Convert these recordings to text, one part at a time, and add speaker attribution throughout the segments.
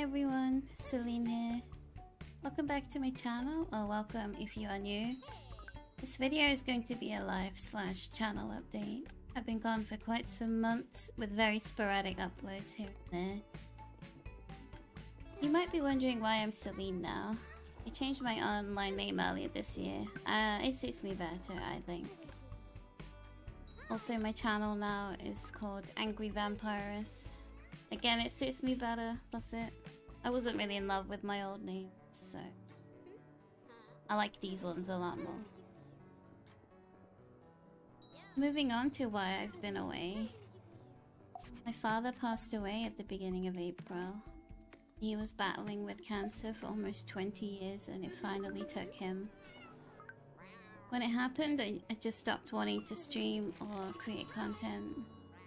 Speaker 1: Everyone, Selene here. Welcome back to my channel, or welcome if you are new. This video is going to be a live slash channel update. I've been gone for quite some months with very sporadic uploads here and there. You might be wondering why I'm Selene now. I changed my online name earlier this year. Uh, it suits me better, I think. Also, my channel now is called Angry Vampiress. Again, it suits me better, that's it. I wasn't really in love with my old names, so... I like these ones a lot more. Moving on to why I've been away. My father passed away at the beginning of April. He was battling with cancer for almost 20 years and it finally took him. When it happened, I, I just stopped wanting to stream or create content.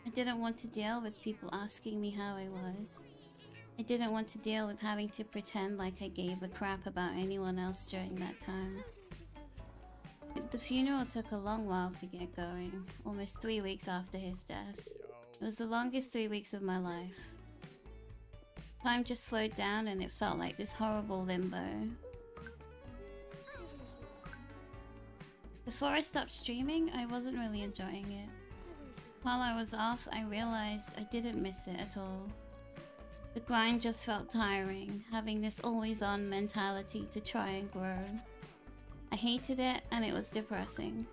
Speaker 1: I didn't want to deal with people asking me how I was. I didn't want to deal with having to pretend like I gave a crap about anyone else during that time. The funeral took a long while to get going, almost three weeks after his death. It was the longest three weeks of my life. Time just slowed down and it felt like this horrible limbo. Before I stopped streaming, I wasn't really enjoying it. While I was off, I realized I didn't miss it at all. The grind just felt tiring, having this always-on mentality to try and grow. I hated it and it was depressing.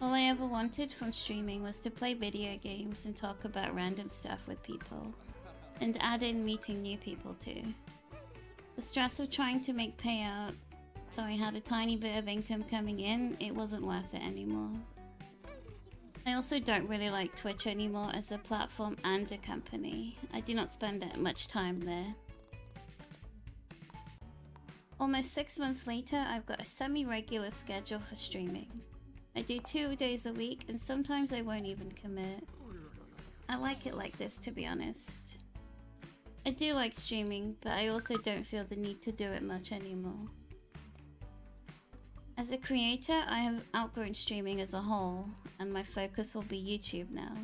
Speaker 1: All I ever wanted from streaming was to play video games and talk about random stuff with people. And add in meeting new people too. The stress of trying to make payout so I had a tiny bit of income coming in, it wasn't worth it anymore. I also don't really like Twitch anymore as a platform and a company. I do not spend that much time there. Almost six months later, I've got a semi-regular schedule for streaming. I do two days a week and sometimes I won't even commit. I like it like this to be honest. I do like streaming, but I also don't feel the need to do it much anymore. As a creator, I have outgrown streaming as a whole, and my focus will be YouTube now.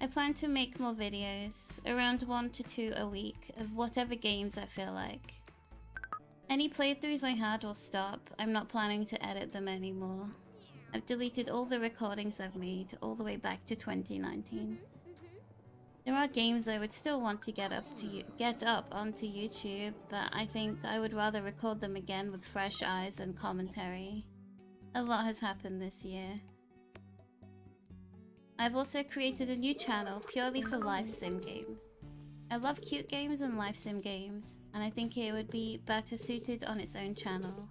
Speaker 1: I plan to make more videos, around one to two a week, of whatever games I feel like. Any playthroughs I had will stop, I'm not planning to edit them anymore. I've deleted all the recordings I've made, all the way back to 2019. There are games I would still want to get up to get up onto YouTube, but I think I would rather record them again with fresh eyes and commentary. A lot has happened this year. I've also created a new channel purely for life sim games. I love cute games and life sim games, and I think it would be better suited on its own channel.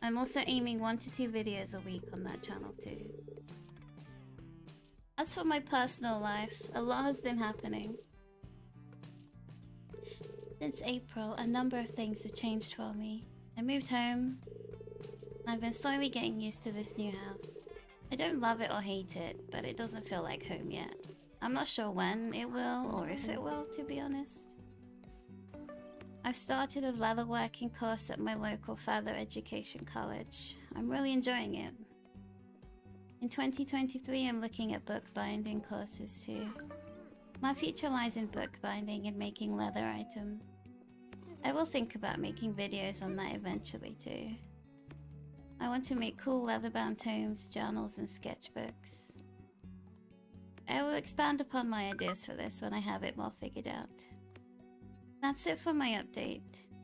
Speaker 1: I'm also aiming one to two videos a week on that channel too. As for my personal life, a lot has been happening. Since April, a number of things have changed for me. I moved home. I've been slowly getting used to this new house. I don't love it or hate it, but it doesn't feel like home yet. I'm not sure when it will or if it will, to be honest. I've started a leatherworking course at my local further education college. I'm really enjoying it. In 2023, I'm looking at bookbinding courses too. My future lies in bookbinding and making leather items. I will think about making videos on that eventually too. I want to make cool leather-bound tomes, journals and sketchbooks. I will expand upon my ideas for this when I have it more figured out. That's it for my update.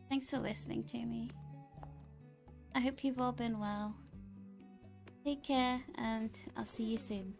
Speaker 1: Thanks for listening to me. I hope you've all been well. Take care and I'll see you soon.